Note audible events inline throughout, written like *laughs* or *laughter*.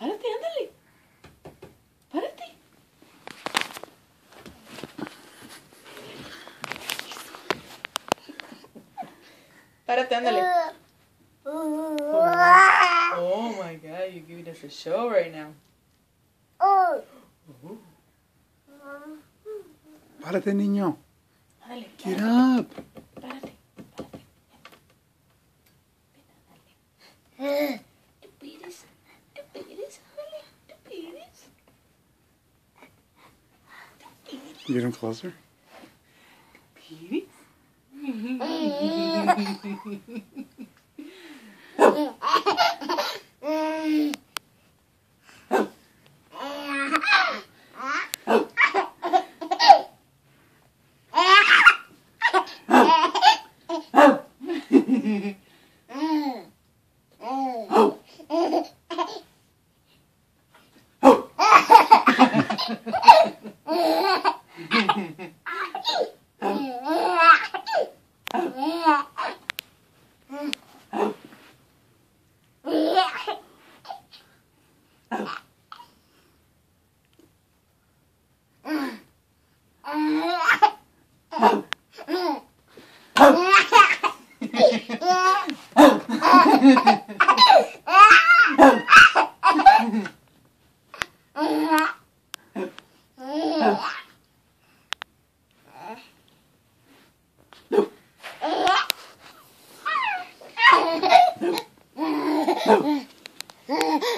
Párate, ándale. Párate. Párate, ándale. Oh my god, you're giving us a show right now. Párate, niño. Ándale, Get up. Get him closer. *laughs* *laughs*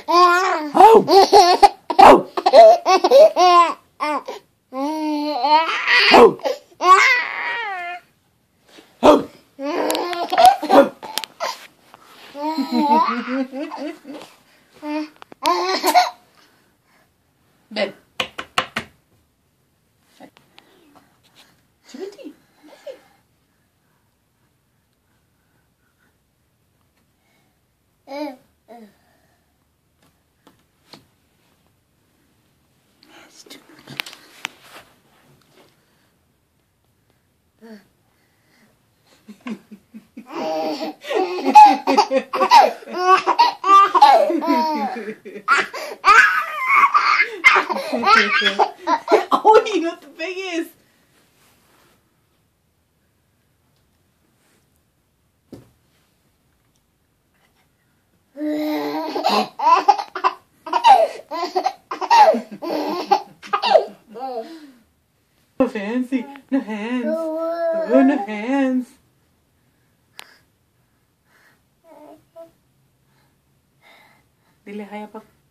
oh! Oh! *laughs* Babe. Timothy. Hehehehe *laughs* *laughs* oh, you know the biggest. is? fancy. No hands. Oh, no hands. Dile hi, Papa.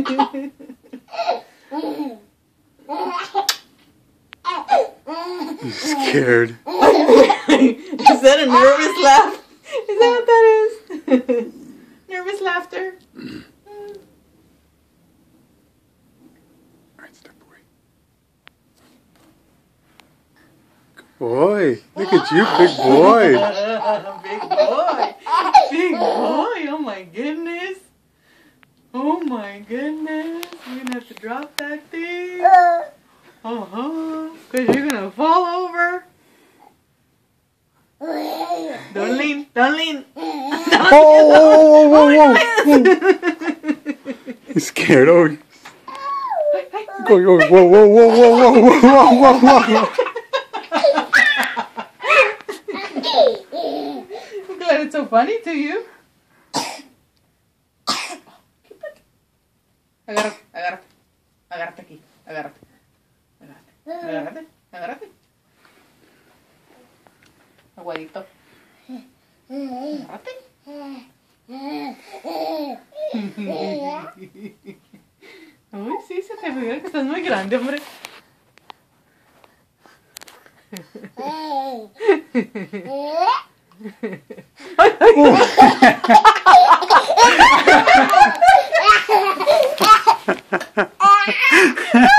*laughs* ay. He's scared. is that a nervous laugh? Is that what that is? *laughs* nervous laughter? Alright, step away. Good boy. Look at you, big boy. *laughs* Big boy. Big boy. Oh my goodness. Oh my goodness. You're gonna have to drop that thing. Uh huh. Cause you're gonna fall over. Don't lean. Don't lean. Oh, whoa, whoa, whoa, whoa. He's scared. Oh, go, go, whoa, whoa, whoa, whoa, whoa, whoa, whoa, whoa. I'm glad it's so funny to you. Agárrate, agárrate. Agárrate aquí. Agárrate. Agárrate. Agárrate. Agárrate. Aguadito. Agárrate. Uy, sí, se te ve que estás muy grande, hombre. Ay, ay. *laughs* *laughs*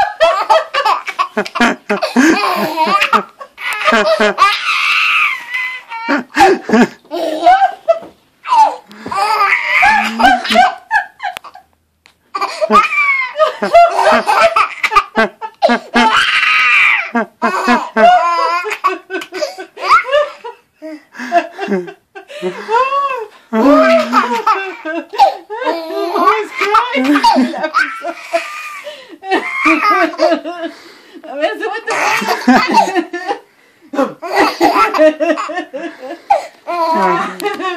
oh, he's crying. *laughs* A ver, súbete.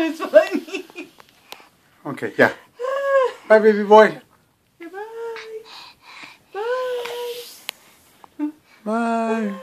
it's *laughs* funny. Okay, yeah. Bye, baby boy. Bye. Bye. Bye.